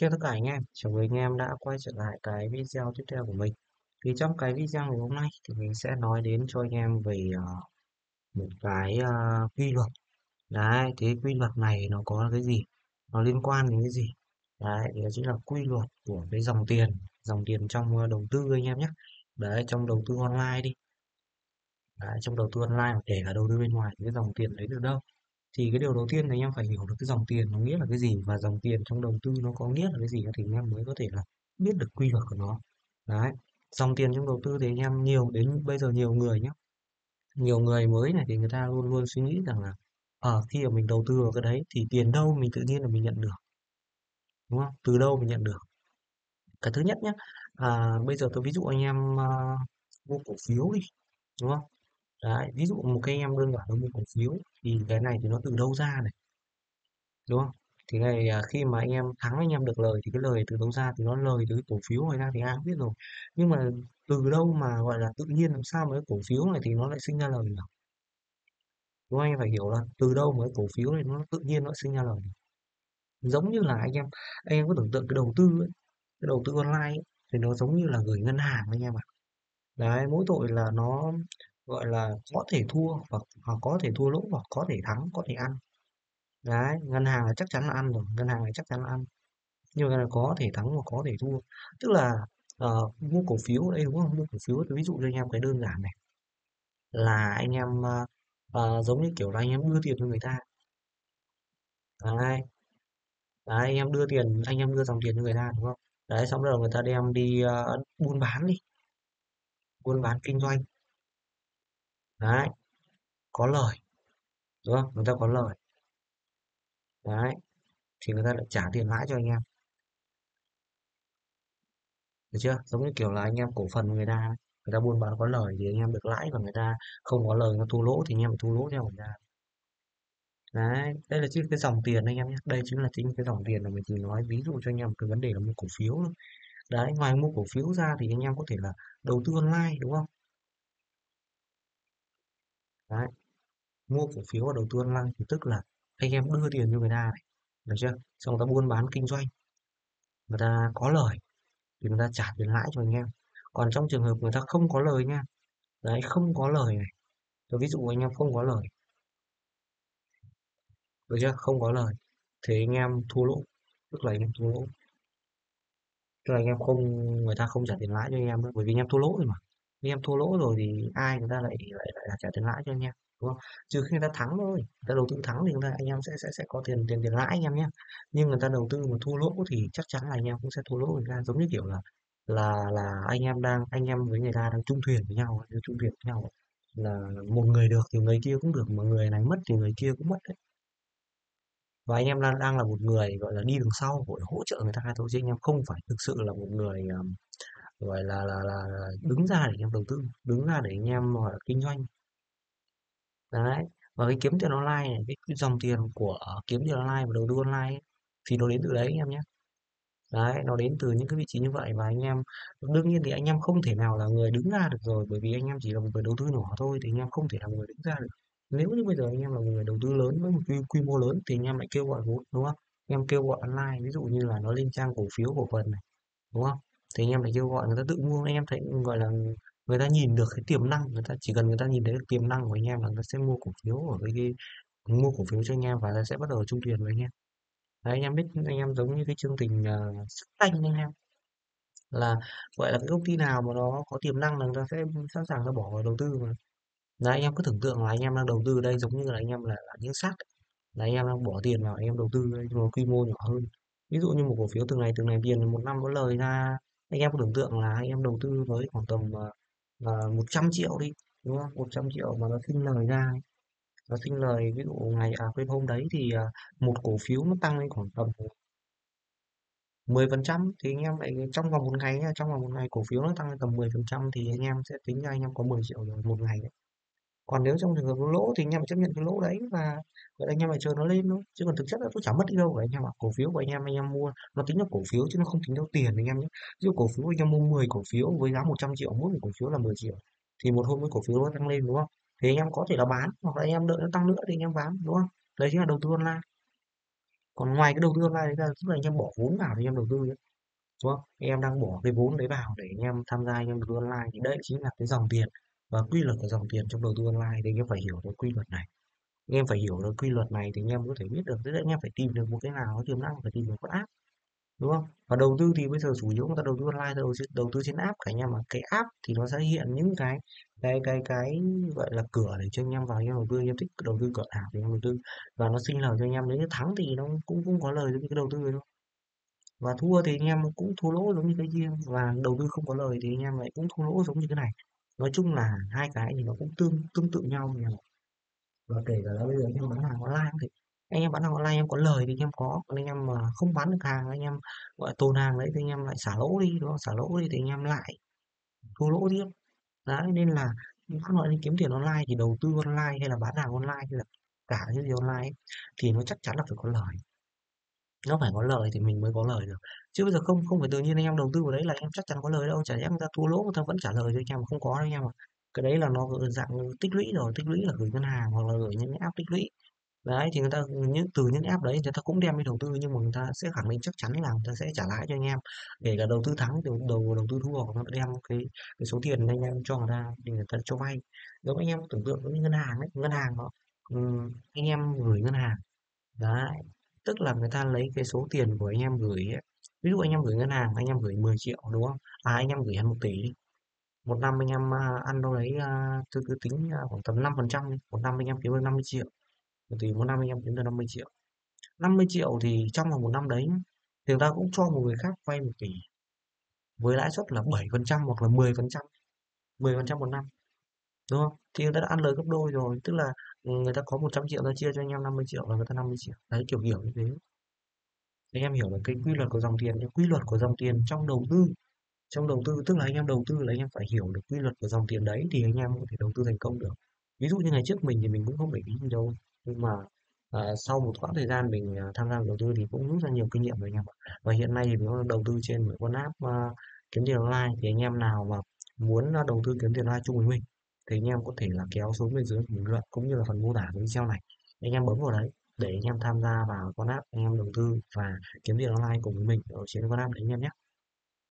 Chào tất cả anh em, chào mừng anh em đã quay trở lại cái video tiếp theo của mình. Thì trong cái video ngày hôm nay thì mình sẽ nói đến cho anh em về uh, một cái uh, quy luật. Đấy, thế quy luật này nó có cái gì? Nó liên quan đến cái gì? Đấy, thì đó chính là quy luật của cái dòng tiền, dòng tiền trong uh, đầu tư anh em nhé. Đấy, trong đầu tư online đi. Đấy, trong đầu tư online kể cả đầu tư bên ngoài thì cái dòng tiền đấy từ đâu? Thì cái điều đầu tiên là anh em phải hiểu được cái dòng tiền nó nghĩa là cái gì và dòng tiền trong đầu tư nó có nghĩa là cái gì thì anh em mới có thể là biết được quy luật của nó. Đấy dòng tiền trong đầu tư thì anh em nhiều đến bây giờ nhiều người nhé nhiều người mới này thì người ta luôn luôn suy nghĩ rằng là ở à, khi mà mình đầu tư vào cái đấy thì tiền đâu mình tự nhiên là mình nhận được? Đúng không? Từ đâu mình nhận được? Cái thứ nhất nhé à, bây giờ tôi ví dụ anh em uh, mua cổ phiếu đi đúng không? Đấy, ví dụ một cái em đơn giản hơn mua cổ phiếu thì cái này thì nó từ đâu ra này đúng không? Thì này à, khi mà anh em thắng anh em được lời thì cái lời từ đâu ra thì nó lời từ cái cổ phiếu này ra thì ai cũng biết rồi. Nhưng mà từ đâu mà gọi là tự nhiên làm sao mà cái cổ phiếu này thì nó lại sinh ra lời nhỉ đúng không? Anh em phải hiểu là từ đâu mà cái cổ phiếu này nó tự nhiên nó sinh ra lời giống như là anh em anh em có tưởng tượng cái đầu tư ấy, cái đầu tư online ấy, thì nó giống như là gửi ngân hàng anh em ạ. Đấy mỗi tội là nó gọi là có thể thua hoặc, hoặc có thể thua lỗ hoặc có thể thắng có thể ăn. Đấy ngân hàng là chắc chắn là ăn rồi ngân hàng là chắc chắn là ăn. Nhưng mà có thể thắng và có thể thua. Tức là uh, mua cổ phiếu đây đúng không? Mua cổ phiếu ví dụ cho anh em cái đơn giản này. Là anh em uh, uh, giống như kiểu là anh em đưa tiền cho người ta. Đấy. Đấy anh em đưa tiền anh em đưa dòng tiền cho người ta đúng không? Đấy xong rồi người ta đem đi uh, buôn bán đi. Buôn bán kinh doanh đấy, có lời, đúng không? Người ta có lời. Đấy, thì người ta lại trả tiền lãi cho anh em. Được chưa? Giống như kiểu là anh em cổ phần người ta người ta buôn bán có lời thì anh em được lãi và người ta không có lời nó thua lỗ thì anh em phải thua lỗ theo người ta. Đấy, đây là chính cái dòng tiền anh em nhé. Đây chính là chính cái dòng tiền mà mình chỉ nói, ví dụ cho anh em cái vấn đề là mua cổ phiếu thôi. Đấy, ngoài mua cổ phiếu ra thì anh em có thể là đầu tư online, đúng không? Đấy. Mua cổ phiếu và đầu tư online thì tức là anh em đưa tiền cho người ta này, được chưa? Xong người ta buôn bán kinh doanh, người ta có lời thì người ta trả tiền lãi cho anh em. Còn trong trường hợp người ta không có lời nha, đấy, không có lời này, tôi ví dụ anh em không có lời, được chưa? Không có lời thì anh em thua lỗ, tức là anh em thua lỗ. Tức là anh em không, người ta không trả tiền lãi cho anh em nữa, bởi vì anh em thua lỗ rồi mà anh em thua lỗ rồi thì ai người ta lại lại, lại trả tiền lãi cho anh em đúng không? Trừ khi người ta thắng thôi người ta đầu tư thắng thì người ta anh em sẽ sẽ sẽ có tiền tiền tiền lãi anh em nhé. Nhưng người ta đầu tư mà thua lỗ thì chắc chắn là anh em cũng sẽ thua lỗ người ta giống như kiểu là là là anh em đang anh em với người ta đang chung thuyền với nhau chung thuyền với nhau. Là một người được thì người kia cũng được mà người này mất thì người kia cũng mất đấy. Và anh em đang, đang là một người gọi là đi đường sau gọi là hỗ trợ người ta thôi chứ anh em không phải thực sự là một người um, gọi là, là là đứng ra để anh em đầu tư đứng ra để anh em gọi là kinh doanh. Đấy và cái kiếm tiền online này cái dòng tiền của kiếm tiền online và đầu tư online ấy, thì nó đến từ đấy anh em nhé. Đấy nó đến từ những cái vị trí như vậy và anh em đương nhiên thì anh em không thể nào là người đứng ra được rồi bởi vì anh em chỉ là một người đầu tư nhỏ thôi thì anh em không thể là người đứng ra được. Nếu như bây giờ anh em là một người đầu tư lớn với một quy, quy mô lớn thì anh em lại kêu gọi vốn đúng không? Anh em kêu gọi online ví dụ như là nó lên trang cổ phiếu cổ phần này đúng không thì anh em lại kêu gọi người ta tự mua anh em thấy gọi là người ta nhìn được cái tiềm năng người ta chỉ cần người ta nhìn thấy được tiềm năng của anh em là người ta sẽ mua cổ phiếu ở cái, cái mua cổ phiếu cho anh em và sẽ bắt đầu trung tiền với anh em Đấy, anh em biết anh em giống như cái chương trình uh, tanh anh em là gọi là cái công ty nào mà nó có tiềm năng là người ta sẽ sẵn sàng ra bỏ vào đầu tư mà Đấy, anh em cứ tưởng tượng là anh em đang đầu tư đây giống như là anh em là, là những sắt là anh em đang bỏ tiền vào anh em đầu tư đây nhưng mà quy mô nhỏ hơn ví dụ như một cổ phiếu từ này từ này tiền một năm có lời ra anh em có tưởng tượng là anh em đầu tư với khoảng tầm ờ, ờ, uh, 100 triệu đi đúng không 100 triệu mà nó sinh lời ra nó sinh lời ví dụ ngày à quên hôm đấy thì uh, một cổ phiếu nó tăng lên khoảng tầm 10% thì anh em lại trong vòng một ngày nha, trong vòng một ngày cổ phiếu nó tăng lên tầm 10% thì anh em sẽ tính ra anh em có 10 triệu rồi một ngày đấy. Còn nếu trong trường hợp nó lỗ thì anh em phải chấp nhận cái lỗ đấy và vậy anh em phải chờ nó lên thôi. Chứ còn thực chất là tôi chả mất đi đâu cả anh em ạ. Cổ phiếu của anh em anh em mua nó tính là cổ phiếu chứ nó không tính theo tiền anh em nhé. Ví dụ cổ phiếu anh em mua 10 cổ phiếu với giá 100 triệu, mỗi một cổ phiếu là 10 triệu thì một hôm cái cổ phiếu nó tăng lên đúng không? Thì anh em có thể là bán hoặc là anh em đợi nó tăng nữa thì anh em bán đúng không? Đấy chính là đầu tư online. còn ngoài cái đầu tư online đấy ra tức là anh em bỏ vốn vào thì anh em đầu tư nhé đúng không anh em đang bỏ cái vốn đấy vào để anh em tham gia anh em đầu tư online thì đấy chính là cái dòng tiền và quy luật của dòng tiền trong đầu tư online thì anh em phải hiểu được quy luật này. Anh em phải hiểu được quy luật này thì anh em có thể biết được thế anh em phải tìm được một cái nào có tiềm năng phải tìm được con app đúng không? Và đầu tư thì bây giờ chủ yếu người ta đầu tư online đầu, đầu tư trên app cả anh em mà cái app thì nó sẽ hiện những cái cái cái cái gọi là cửa để cho anh em vào anh em đầu tư anh em thích đầu tư cửa nào thì anh em đầu tư. Và nó sinh lời cho anh em nếu như thắng thì nó cũng cũng có lời với cái đầu tư đâu và thua thì anh em cũng thua lỗ giống như cái kia và đầu tư không có lời thì anh em lại cũng thua lỗ giống như cái này nói chung là hai cái thì nó cũng tương tương tự nhau nhỉ. Và kể cả là bây giờ anh em bán hàng online thì anh em bán hàng online em có lời thì anh em có còn anh em mà không bán được hàng anh em gọi tồn hàng đấy thì anh em lại xả lỗ đi đúng không? Xả lỗ đi thì anh em lại thua lỗ tiếp. Đấy nên là các loại kiếm tiền online thì đầu tư online hay là bán hàng online hay là cả những gì online ấy, thì nó chắc chắn là phải có lời nó phải có lời thì mình mới có lời được. Chứ bây giờ không không phải tự nhiên anh em đầu tư vào đấy là em chắc chắn có lời đâu. Chả lẽ người ta thua lỗ người ta vẫn trả lời cho anh em mà không có đâu anh em ạ. Cái đấy là nó dạng tích lũy rồi tích lũy là gửi ngân hàng hoặc là gửi những cái app tích lũy. Đấy thì người ta những từ những app đấy người ta cũng đem đi đầu tư nhưng mà người ta sẽ khẳng định chắc chắn là người ta sẽ trả lãi cho anh em. Kể cả đầu tư thắng đầu đầu đầu tư thua nó đem cái cái số tiền anh em cho người ta thì người ta cho vay. Giống anh em tưởng tượng với ngân hàng đấy ngân hàng đó ừ, anh em gửi ngân hàng. Đấy tức là người ta lấy cái số tiền của anh em gửi ấy. ví dụ anh em gửi ngân hàng, anh em gửi 10 triệu, đúng không? À anh em gửi ăn một tỷ đi. Một năm anh em à, ăn đâu đấy à, tôi cứ tính à, khoảng tầm 5 phần trăm một năm anh em kiếm được 50 triệu. Một tỷ một năm anh em kiếm được 50 triệu. 50 triệu thì trong vòng một năm đấy, thì người ta cũng cho một người khác vay một tỷ. Với lãi suất là 7 phần trăm hoặc là 10 phần trăm. 10 phần trăm một năm đúng không? Thì người ta đã ăn lời gấp đôi rồi tức là ừ, người ta có 100 triệu ta chia cho anh em 50 triệu là người ta 50 triệu. Đấy kiểu hiểu như thế. Anh em hiểu là cái quy luật của dòng tiền cái quy luật của dòng tiền trong đầu tư trong đầu tư tức là anh em đầu tư là anh em phải hiểu được quy luật của dòng tiền đấy thì anh em có thể đầu tư thành công được. Ví dụ như ngày trước mình thì mình cũng không để ý gì đâu nhưng mà à, sau một khoảng thời gian mình à, tham gia đầu tư thì cũng rút ra nhiều kinh nghiệm rồi anh em ạ và hiện nay thì mình đầu tư trên một con app à, kiếm tiền online thì anh em nào mà muốn à, đầu tư kiếm tiền online chung với mình thì anh em có thể là kéo xuống bên dưới bình luận cũng như là phần mô tả của video này. Anh em bấm vào đấy để anh em tham gia vào con app anh em đầu tư và kiếm tiền online cùng với mình ở trên con app đấy anh em nhé.